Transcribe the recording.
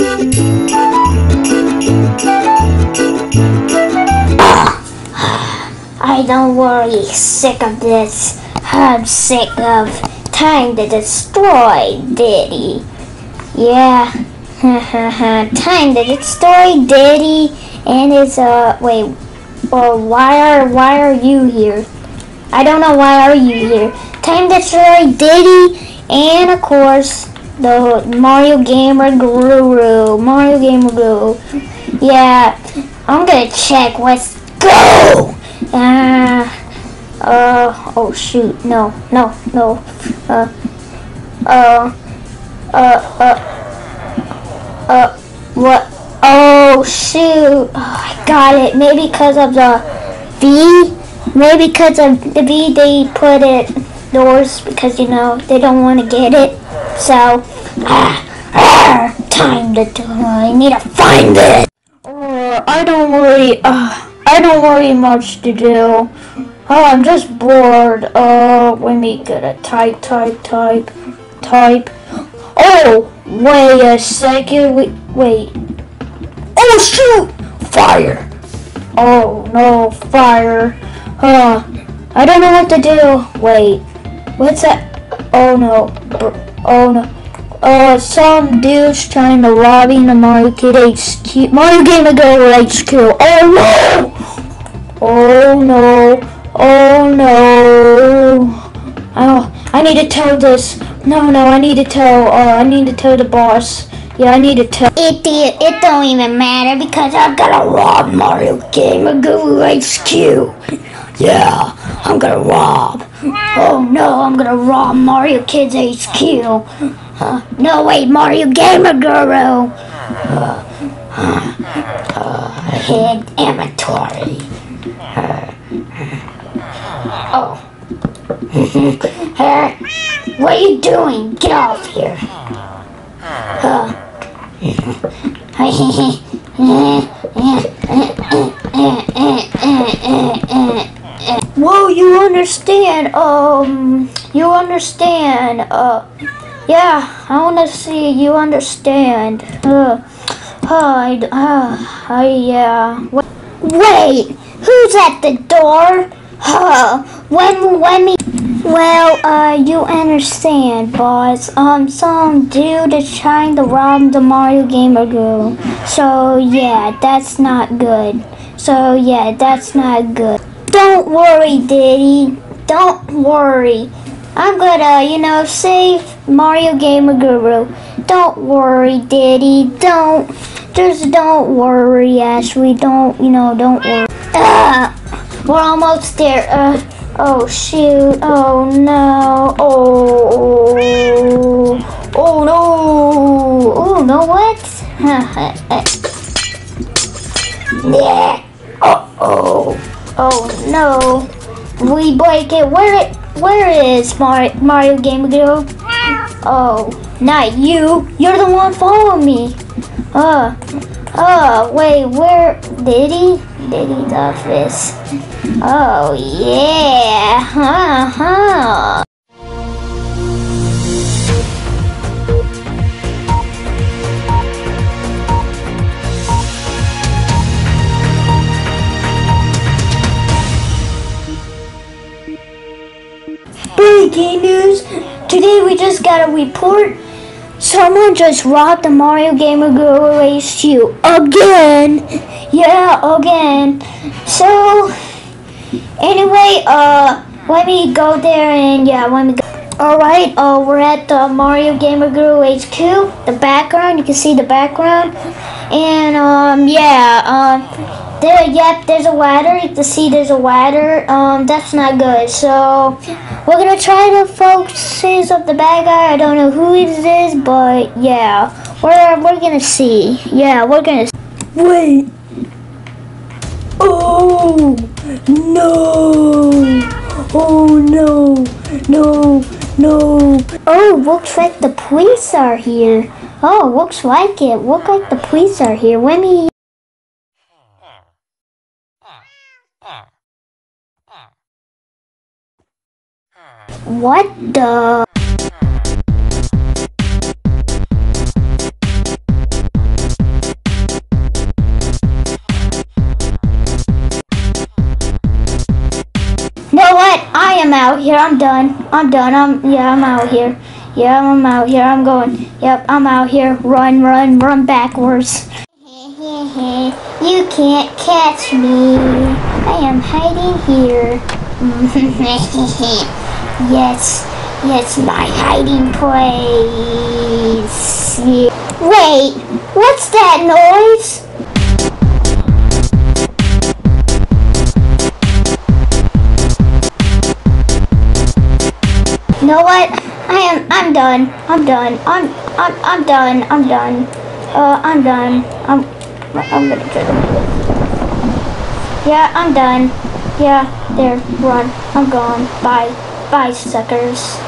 I don't worry, sick of this. I'm sick of time to destroy Diddy. Yeah, time to destroy Diddy and his uh wait, or why are why are you here? I don't know why are you here. Time to destroy Diddy and of course the Mario Gamer Guru. Mario Gamer Guru. Yeah, I'm gonna check. Let's go. Uh, uh, oh shoot, no, no, no, uh, uh, uh, uh, uh, what, oh shoot, oh, I got it, maybe because of the V, maybe because of the V they put it doors because, you know, they don't want to get it, so, time to do, I need to find it. Oh, I don't worry, uh, I don't worry much to do. Oh, I'm just bored. Uh, let me get a type, type, type, type. Oh, wait a second. Wait, wait. Oh, shoot! Fire. Oh, no, fire. Huh. I don't know what to do. Wait. What's that? Oh, no. Oh, no. Uh, some dude's trying to rob the Mario Kid HQ. Mario Gamer Guru HQ. Oh, no! Oh no. Oh no. Oh, I need to tell this. No, no, I need to tell, uh, I need to tell the boss. Yeah, I need to tell. It, it, don't even matter because I've got to rob Mario Gamer Guru HQ. Yeah, I'm gonna rob. Oh no, I'm gonna rob Mario Kids HQ. Uh, no, wait, Mario Gamer Guru. Uh, uh, uh, hid inventory. Oh. hey, what are you doing? Get off here. Uh. Understand, um, you understand, uh, yeah, I wanna see you understand, uh, uh, I, uh, yeah, wait, who's at the door? Huh, when, when me, well, uh, you understand, boss. Um, some dude is trying to rob the Mario Gamer Guru. So, yeah, that's not good. So, yeah, that's not good. Don't worry, Diddy. Don't worry. I'm gonna, you know, save Mario Gamer Guru. Don't worry, Diddy. Don't. Just don't worry, Ashley. Don't, you know, don't worry. Uh, we're almost there. Uh, oh, shoot. Oh, no. Oh. Oh, no. Oh, no, what? yeah. Uh-oh. Oh, no. We break it. Where it? Where is Mar Mario Gamer Guru? Oh, not you. You're the one following me. Uh, uh, wait, where, did he? Did Diddy's office. Oh, yeah. Huh, Breaking news! Today we just got a report. Someone just robbed the Mario Gamer Guru HQ again. Yeah, again. So, anyway, uh, let me go there and yeah, let me go. Alright, uh, we're at the Mario Gamer Guru HQ. The background, you can see the background. And, um, yeah, um, there, yep, there's a ladder. You can see there's a ladder. Um, that's not good. So, we're gonna try to focus up the bad guy. I don't know who it is, but yeah, we're, we're gonna see. Yeah, we're gonna Wait. Oh, no. Oh, no. No. No. Oh, looks like the police are here. Oh, looks like it. Look like the police are here. Let me... What the? know what? I am out here. I'm done. I'm done. I'm yeah. I'm out here. Yeah, I'm out here. I'm going. Yep, I'm out here. Run, run, run backwards. you can't catch me. I am hiding here. yes, yes, my hiding place. Wait, what's that noise? You know what? I am. I'm done. I'm done. I'm. I'm. I'm done. I'm done. Uh, I'm done. I'm. I'm gonna trigger. Yeah, I'm done. Yeah, there. Run. I'm gone. Bye. Bye, suckers.